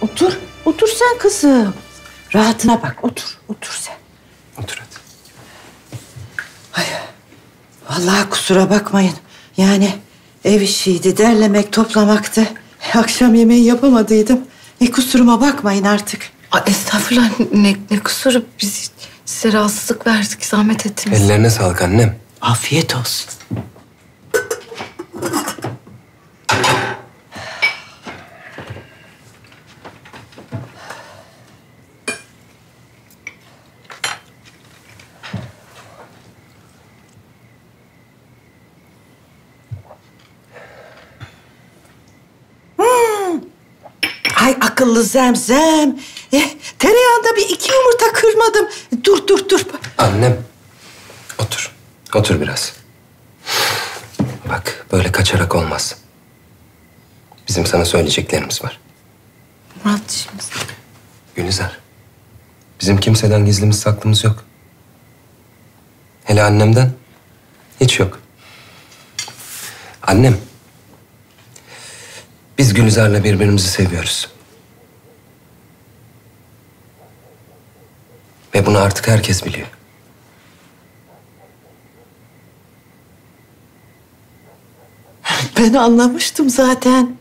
Otur. Otur sen kızım. Rahatına bak. Otur. Otur sen. Otur hadi. Vallahi kusura bakmayın. Yani ev işiydi, derlemek, toplamaktı. Akşam yemeği yapamadıydım. E kusuruma bakmayın artık. Aa, estağfurullah ne, ne kusuru biz size rahatsızlık verdik zahmet ettiniz. Ellerine sağlık annem. Afiyet olsun. Ay akıllı zemzem. Eh, tereyağında bir iki yumurta kırmadım. Dur dur dur. Annem. Otur. Otur biraz. Bak böyle kaçarak olmaz. Bizim sana söyleyeceklerimiz var. Muratcığım Gülizar. Bizim kimseden gizlimiz saklımız yok. Hele annemden hiç yok. Annem. Biz Gülizar'la birbirimizi seviyoruz. Ve bunu artık herkes biliyor. Ben anlamıştım zaten.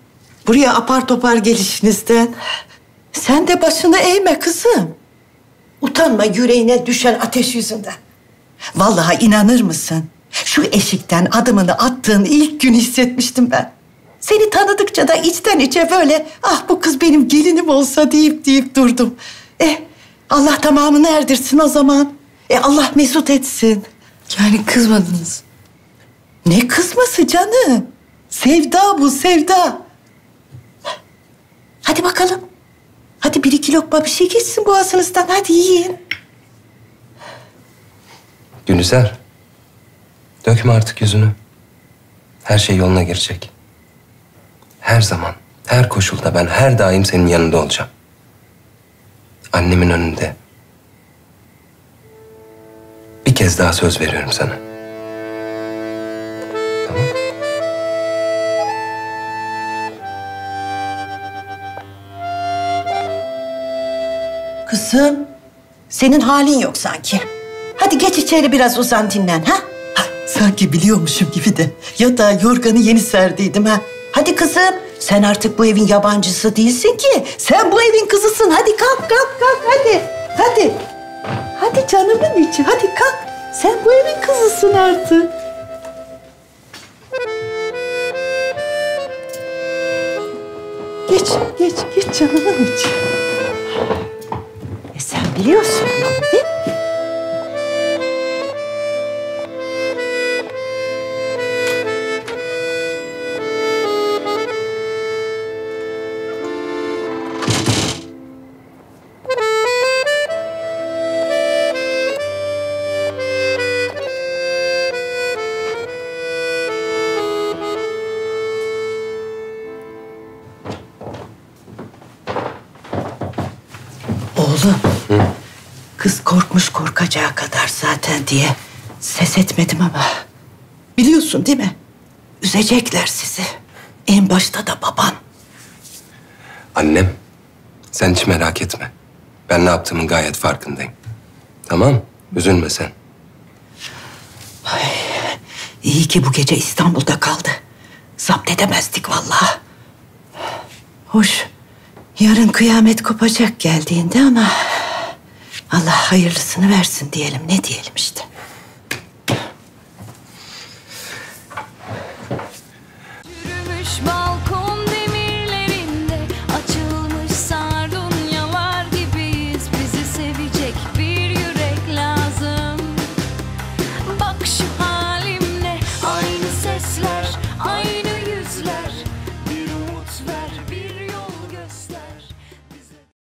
Buraya apar topar gelişinizden. Sen de başını eğme kızım. Utanma yüreğine düşen ateş yüzünden. Vallahi inanır mısın? Şu eşikten adımını attığın ilk gün hissetmiştim ben. Seni tanıdıkça da içten içe böyle ah bu kız benim gelinim olsa deyip deyip durdum. Eh Allah tamamını erdirsin o zaman. E Allah mesut etsin. yani kızmadınız. Ne kızması canım? Sevda bu, sevda. Hadi bakalım. Hadi bir iki lokma bir şey geçsin boğazınızdan. Hadi yiyin. Gülizar. Dökme artık yüzünü. Her şey yoluna girecek. Her zaman, her koşulda ben her daim senin yanında olacağım. Annemin önünde. Bir kez daha söz veriyorum sana. Tamam? Kızım, senin halin yok sanki. Hadi geç içeri biraz uzan dinlen ha. ha sanki biliyormuşum gibi de yatağa yorganı yeni serdiydim ha. Hadi kızım, sen artık bu evin yabancısı değilsin ki. Sen bu evin kızısın. Hadi kalk, kalk, kalk hadi. Hadi. Hadi canımın içi, hadi kalk. Sen bu evin kızısın artık. Geç, geç, geç canımın içi. E sen biliyorsun değil mi? Oğlum. Kız korkmuş korkacağı kadar zaten diye ses etmedim ama. Biliyorsun değil mi? Üzecekler sizi. En başta da baban. Annem, sen hiç merak etme. Ben ne yaptığımın gayet farkındayım. Tamam, üzülme sen. İyi ki bu gece İstanbul'da kaldı. Zapt edemezdik vallahi. Hoş. Yarın kıyamet kopacak geldiğinde ama... Allah hayırlısını versin diyelim. Ne diyelim işte. Yürümüş bağ